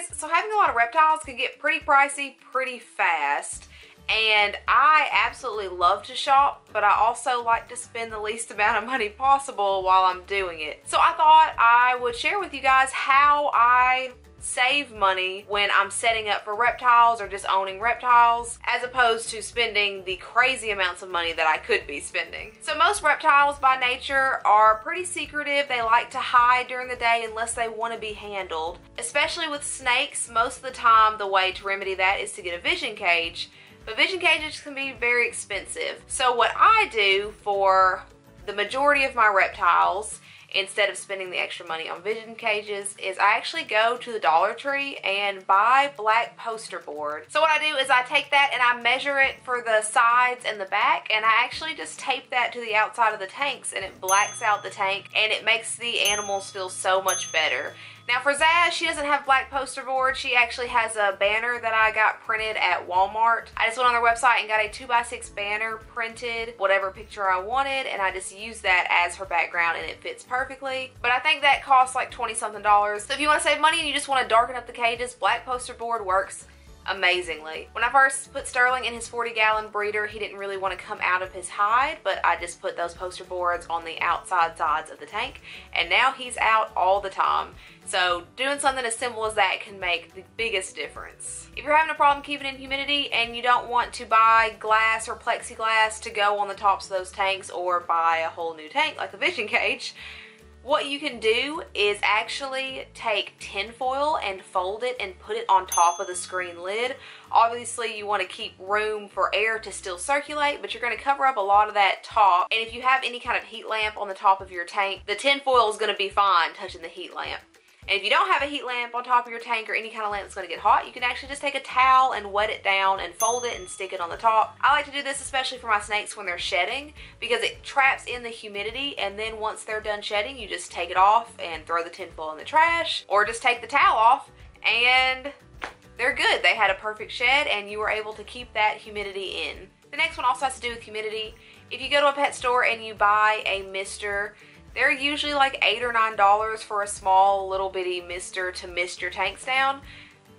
guys, so having a lot of reptiles can get pretty pricey pretty fast. And I absolutely love to shop, but I also like to spend the least amount of money possible while I'm doing it. So I thought I would share with you guys how I save money when I'm setting up for reptiles or just owning reptiles as opposed to spending the crazy amounts of money that I could be spending. So most reptiles by nature are pretty secretive. They like to hide during the day unless they want to be handled. Especially with snakes, most of the time the way to remedy that is to get a vision cage. But vision cages can be very expensive. So what I do for the majority of my reptiles instead of spending the extra money on vision cages is I actually go to the Dollar Tree and buy black poster board. So what I do is I take that and I measure it for the sides and the back and I actually just tape that to the outside of the tanks and it blacks out the tank and it makes the animals feel so much better. Now for Zsasz, she doesn't have black poster board. She actually has a banner that I got printed at Walmart. I just went on their website and got a 2x6 banner printed, whatever picture I wanted, and I just used that as her background and it fits perfectly. But I think that costs like 20 something dollars. So if you want to save money and you just want to darken up the cages, black poster board works amazingly. When I first put Sterling in his 40 gallon breeder, he didn't really want to come out of his hide, but I just put those poster boards on the outside sides of the tank, and now he's out all the time. So doing something as simple as that can make the biggest difference. If you're having a problem keeping in humidity and you don't want to buy glass or plexiglass to go on the tops of those tanks or buy a whole new tank like a vision cage, what you can do is actually take tinfoil and fold it and put it on top of the screen lid. Obviously you want to keep room for air to still circulate, but you're going to cover up a lot of that top. And if you have any kind of heat lamp on the top of your tank, the tinfoil is going to be fine touching the heat lamp. And if you don't have a heat lamp on top of your tank or any kind of lamp that's going to get hot, you can actually just take a towel and wet it down and fold it and stick it on the top. I like to do this especially for my snakes when they're shedding because it traps in the humidity and then once they're done shedding, you just take it off and throw the tinfoil in the trash or just take the towel off and they're good. They had a perfect shed and you were able to keep that humidity in. The next one also has to do with humidity. If you go to a pet store and you buy a mister they're usually like eight or nine dollars for a small little bitty mister to mist your tanks down.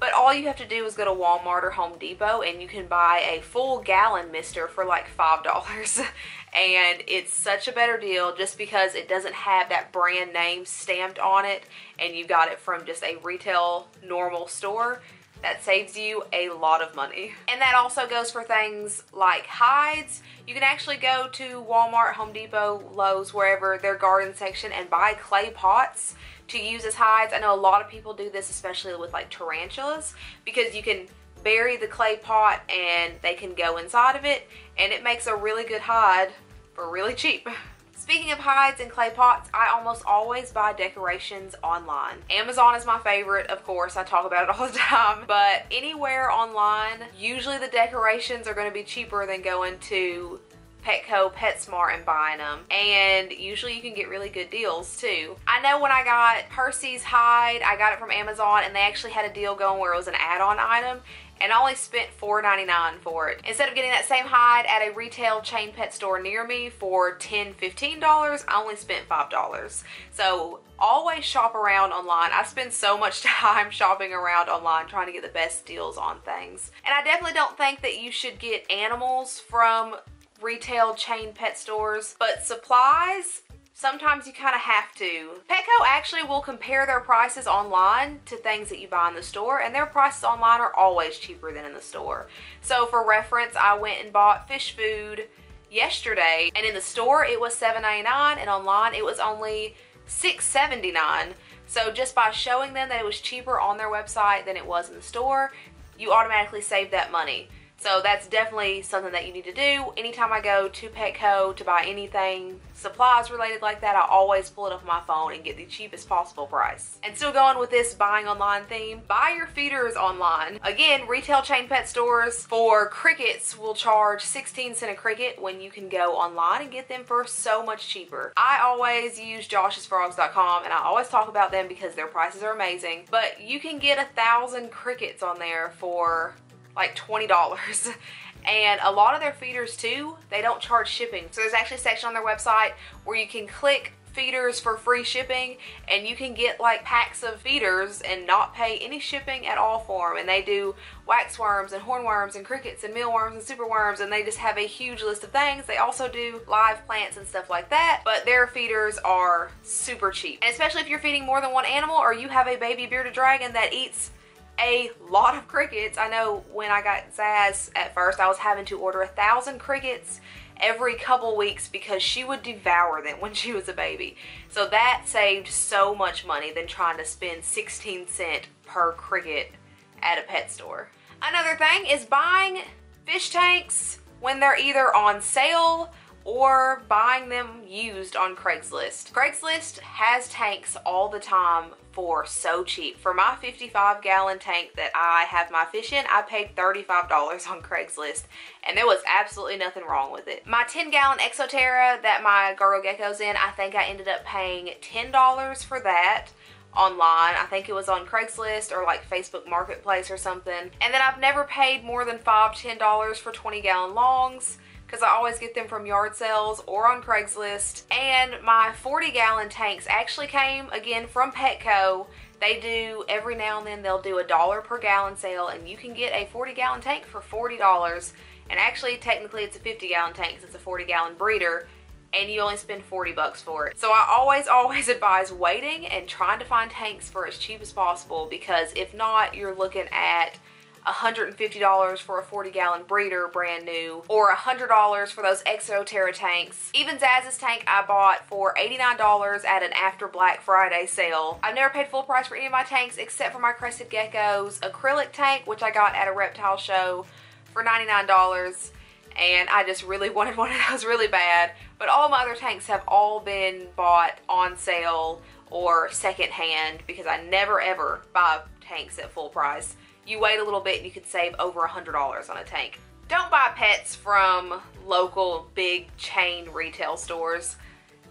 But all you have to do is go to Walmart or Home Depot and you can buy a full gallon mister for like $5. and it's such a better deal just because it doesn't have that brand name stamped on it and you got it from just a retail normal store that saves you a lot of money. And that also goes for things like hides. You can actually go to Walmart, Home Depot, Lowe's, wherever their garden section and buy clay pots to use as hides. I know a lot of people do this, especially with like tarantulas, because you can bury the clay pot and they can go inside of it and it makes a really good hide for really cheap. Speaking of hides and clay pots, I almost always buy decorations online. Amazon is my favorite, of course, I talk about it all the time, but anywhere online, usually the decorations are gonna be cheaper than going to Petco, PetSmart and buying them. And usually you can get really good deals too. I know when I got Percy's hide, I got it from Amazon and they actually had a deal going where it was an add-on item and I only spent $4.99 for it. Instead of getting that same hide at a retail chain pet store near me for $10, $15, I only spent $5. So always shop around online. I spend so much time shopping around online trying to get the best deals on things. And I definitely don't think that you should get animals from retail chain pet stores, but supplies, sometimes you kind of have to. Petco actually will compare their prices online to things that you buy in the store and their prices online are always cheaper than in the store. So for reference, I went and bought fish food yesterday and in the store it was $7.99 and online it was only $6.79. So just by showing them that it was cheaper on their website than it was in the store, you automatically save that money. So that's definitely something that you need to do. Anytime I go to Petco to buy anything supplies related like that, I always pull it on my phone and get the cheapest possible price. And still going with this buying online theme, buy your feeders online. Again, retail chain pet stores for crickets will charge 16 cent a cricket when you can go online and get them for so much cheaper. I always use joshsfrogs.com and I always talk about them because their prices are amazing, but you can get a thousand crickets on there for like $20. And a lot of their feeders too, they don't charge shipping. So there's actually a section on their website where you can click feeders for free shipping and you can get like packs of feeders and not pay any shipping at all for them and they do waxworms and hornworms and crickets and mealworms and superworms and they just have a huge list of things they also do live plants and stuff like that but their feeders are super cheap and especially if you're feeding more than one animal or you have a baby bearded dragon that eats a lot of crickets. I know when I got Zsasz at first, I was having to order a thousand crickets every couple weeks because she would devour them when she was a baby. So that saved so much money than trying to spend 16 cent per cricket at a pet store. Another thing is buying fish tanks when they're either on sale or buying them used on Craigslist. Craigslist has tanks all the time for so cheap. For my 55 gallon tank that I have my fish in, I paid $35 on Craigslist and there was absolutely nothing wrong with it. My 10 gallon Exo Terra that my Gargoyle Gecko's in, I think I ended up paying $10 for that online. I think it was on Craigslist or like Facebook Marketplace or something. And then I've never paid more than five, ten dollars for 20 gallon longs because I always get them from yard sales or on Craigslist. And my 40 gallon tanks actually came again from Petco. They do every now and then they'll do a dollar per gallon sale and you can get a 40 gallon tank for $40. And actually technically it's a 50 gallon tank since it's a 40 gallon breeder and you only spend 40 bucks for it. So I always, always advise waiting and trying to find tanks for as cheap as possible because if not, you're looking at $150 for a 40 gallon breeder brand new or $100 for those Exoterra tanks. Even Zsasz's tank I bought for $89 at an after Black Friday sale. I've never paid full price for any of my tanks except for my Crested Gecko's acrylic tank which I got at a reptile show for $99 and I just really wanted one of those really bad. But all my other tanks have all been bought on sale or secondhand because I never ever buy tanks at full price you wait a little bit and you could save over a $100 on a tank. Don't buy pets from local big chain retail stores.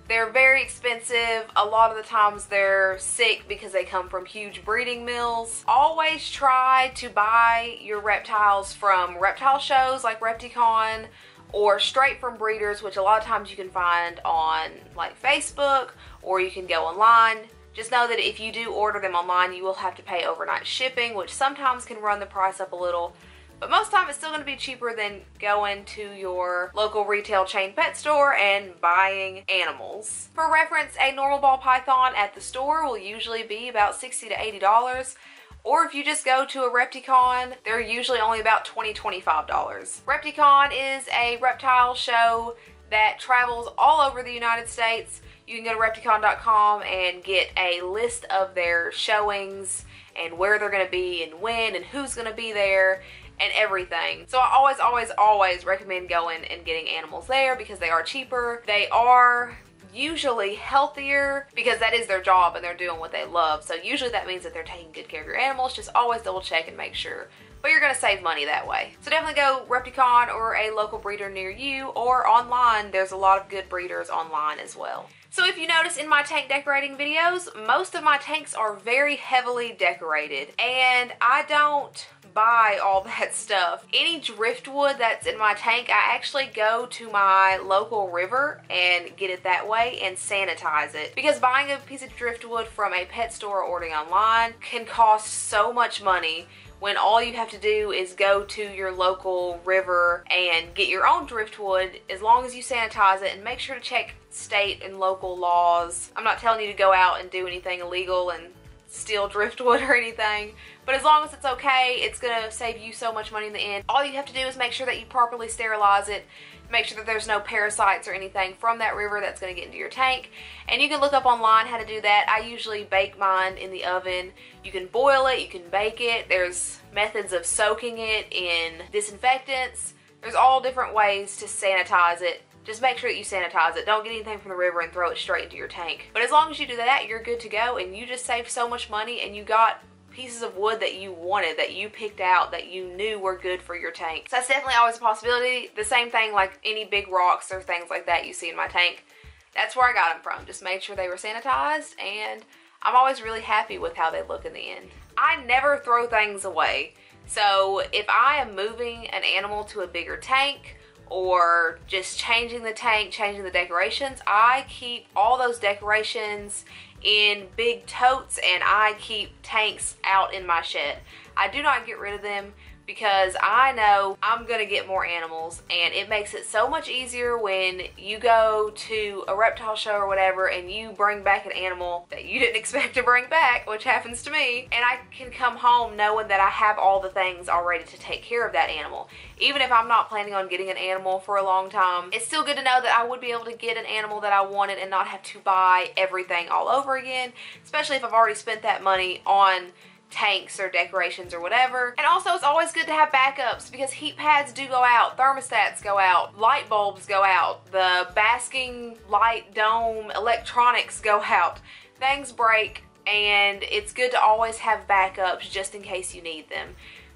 They're very expensive. A lot of the times they're sick because they come from huge breeding mills. Always try to buy your reptiles from reptile shows like Repticon or straight from breeders, which a lot of times you can find on like Facebook or you can go online. Just know that if you do order them online, you will have to pay overnight shipping, which sometimes can run the price up a little. But most time it's still going to be cheaper than going to your local retail chain pet store and buying animals. For reference, a normal ball python at the store will usually be about 60 to $80. Or if you just go to a Repticon, they're usually only about $20, $25. Repticon is a reptile show that travels all over the United States you can go to Repticon.com and get a list of their showings and where they're going to be and when and who's going to be there and everything. So I always, always, always recommend going and getting animals there because they are cheaper. They are usually healthier because that is their job and they're doing what they love. So usually that means that they're taking good care of your animals. Just always double check and make sure but you're going to save money that way. So definitely go Repticon or a local breeder near you or online. There's a lot of good breeders online as well. So if you notice in my tank decorating videos, most of my tanks are very heavily decorated and I don't buy all that stuff. Any driftwood that's in my tank, I actually go to my local river and get it that way and sanitize it. Because buying a piece of driftwood from a pet store or ordering online can cost so much money when all you have to do is go to your local river and get your own driftwood as long as you sanitize it and make sure to check state and local laws. I'm not telling you to go out and do anything illegal and steal driftwood or anything, but as long as it's okay, it's gonna save you so much money in the end. All you have to do is make sure that you properly sterilize it make sure that there's no parasites or anything from that river that's to get into your tank. And you can look up online how to do that. I usually bake mine in the oven. You can boil it, you can bake it. There's methods of soaking it in disinfectants. There's all different ways to sanitize it. Just make sure that you sanitize it. Don't get anything from the river and throw it straight into your tank. But as long as you do that, you're good to go and you just saved so much money and you got pieces of wood that you wanted, that you picked out, that you knew were good for your tank. So that's definitely always a possibility. The same thing like any big rocks or things like that you see in my tank. That's where I got them from. Just made sure they were sanitized and I'm always really happy with how they look in the end. I never throw things away. So if I am moving an animal to a bigger tank or just changing the tank, changing the decorations, I keep all those decorations in big totes and I keep tanks out in my shed. I do not get rid of them because I know I'm gonna get more animals and it makes it so much easier when you go to a reptile show or whatever and you bring back an animal that you didn't expect to bring back, which happens to me, and I can come home knowing that I have all the things already to take care of that animal. Even if I'm not planning on getting an animal for a long time, it's still good to know that I would be able to get an animal that I wanted and not have to buy everything all over again, especially if I've already spent that money on tanks or decorations or whatever. And also it's always good to have backups because heat pads do go out, thermostats go out, light bulbs go out, the basking light dome electronics go out. Things break and it's good to always have backups just in case you need them.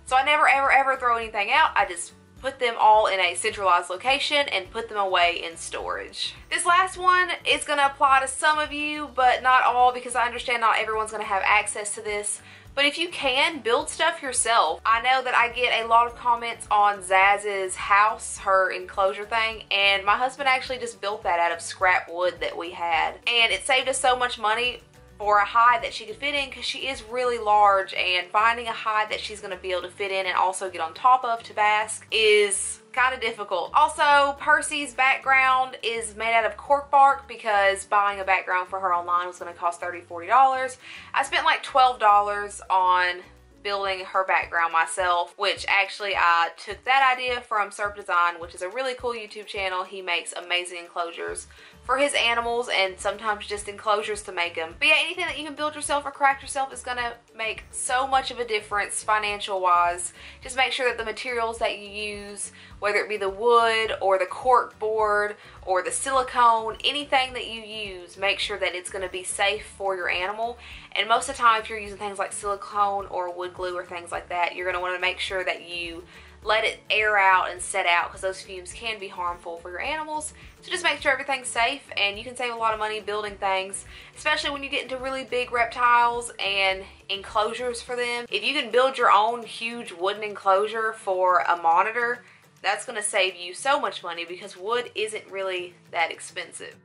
So I never ever ever throw anything out. I just put them all in a centralized location and put them away in storage. This last one is going to apply to some of you, but not all because I understand not everyone's going to have access to this. But if you can, build stuff yourself. I know that I get a lot of comments on Zsasz's house, her enclosure thing, and my husband actually just built that out of scrap wood that we had. And it saved us so much money for a hide that she could fit in because she is really large and finding a hide that she's going to be able to fit in and also get on top of to bask is kind of difficult. Also, Percy's background is made out of cork bark because buying a background for her online was going to cost $30, $40. I spent like $12 on building her background myself, which actually I took that idea from SerpaDesign, which is a really cool YouTube channel. He makes amazing enclosures for his animals and sometimes just enclosures to make them. But yeah, anything that you can build yourself or craft yourself is to make so much of a difference financial wise. Just make sure that the materials that you use, whether it be the wood or the cork board or the silicone, anything that you use, make sure that it's to be safe for your animal. And most of the time if you're using things like silicone or wood glue or things like that, you're want to make sure that you let it air out and set out because those fumes can be harmful for your animals. So just make sure everything's safe and you can save a lot of money building things, especially when you get into really big reptiles and enclosures for them. If you can build your own huge wooden enclosure for a monitor, that's going to save you so much money because wood isn't really that expensive.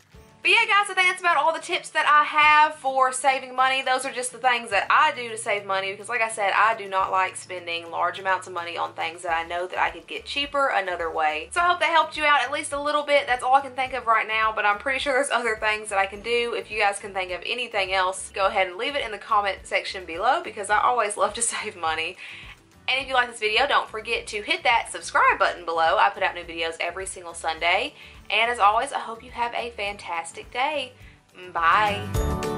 But yeah, guys, I think that's about all the tips that I have for saving money. Those are just the things that I do to save money because, like I said, I do not like spending large amounts of money on things that I know that I could get cheaper another way. So I hope that helped you out at least a little bit. That's all I can think of right now, but I'm pretty sure there's other things that I can do. If you guys can think of anything else, go ahead and leave it in the comment section below because I always love to save money. And if you like this video, don't forget to hit that subscribe button below. I put out new videos every single Sunday. And as always, I hope you have a fantastic day. Bye.